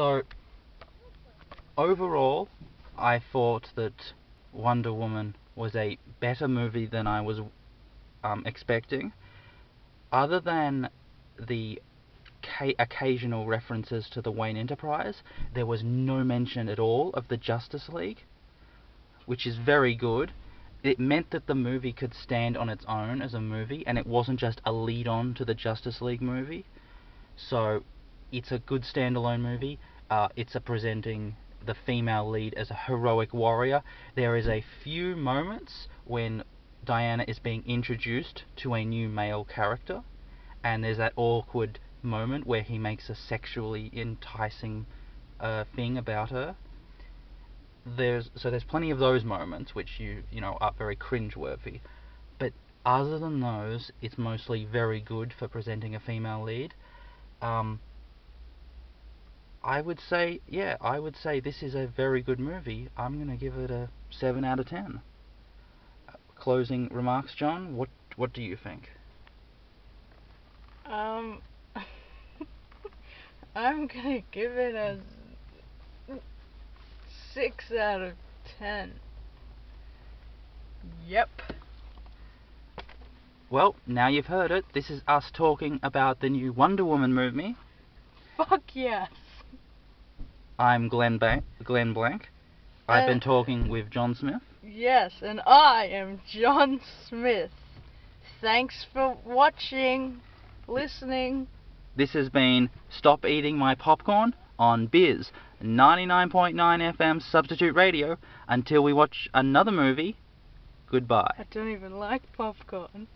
So, overall, I thought that Wonder Woman was a better movie than I was um, expecting. Other than the ca- occasional references to the Wayne Enterprise, there was no mention at all of the Justice League, which is very good. It meant that the movie could stand on its own as a movie, and it wasn't just a lead on to the Justice League movie. So, it's a good standalone movie. Uh, it's a presenting the female lead as a heroic warrior. There is a few moments when Diana is being introduced to a new male character, and there's that awkward moment where he makes a sexually enticing uh, thing about her. There's so there's plenty of those moments which you you know are very cringeworthy, but other than those, it's mostly very good for presenting a female lead. Um, I would say, yeah, I would say this is a very good movie. I'm going to give it a 7 out of 10. Uh, closing remarks, John? What what do you think? Um, I'm gonna give it a six out of ten. Yep. Well, now you've heard it. This is us talking about the new Wonder Woman movie. Fuck yes. I'm Glenn, ba- Glenn Blank. I've Uh, been talking with John Smith. Yes, and I am John Smith. Thanks for watching, listening. This has been Stop Eating My Popcorn on Biz 99.9 FM Substitute Radio. Until we watch another movie, goodbye. I don't even like popcorn.